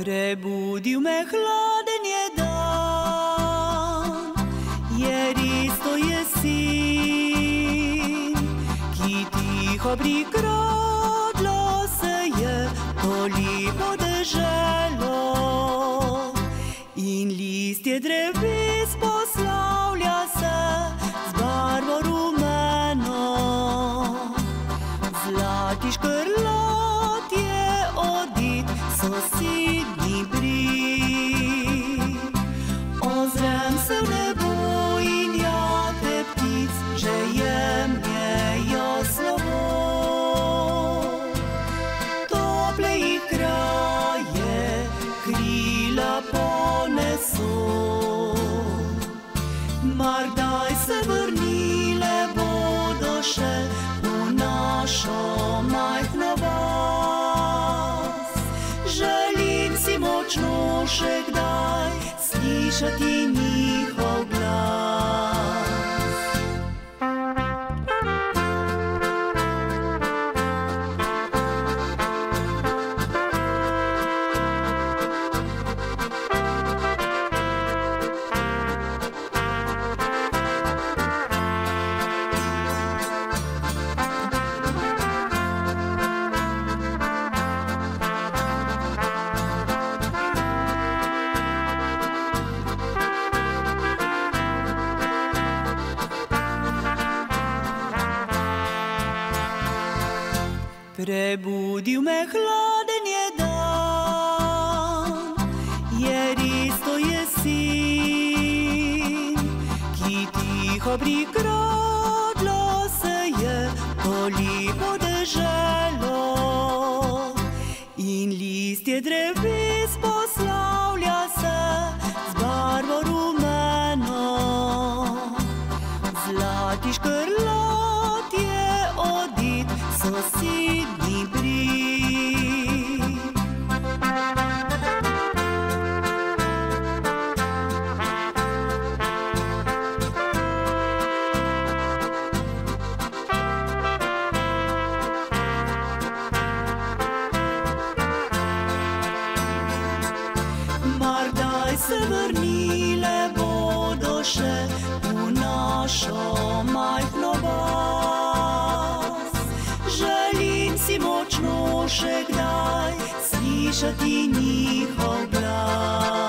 Prebudil me hladen je dan, je res to je sin, ki tiho prikradlo se je to lepo deželo. In listje dreves poslavlja se z barvo rumeno, zlati je odit sosednji brik. Ozrem se v nebo in jate ptic, že jemljejo slovo. Tople jih kraje krila poneso. Mar kdaj se vrnile bodo še v našo majhno še kdaj. Slišati njihov Prebudil me hladen je dan, je res to je sin, ki tiho prikradlo se je to lepo deželo. In listje dreves poslavlja se z barvo rumeno, zlati škrlat se vrnile bodo še v našo majhno vas. Želim si močno še kdaj slišati njihov glas.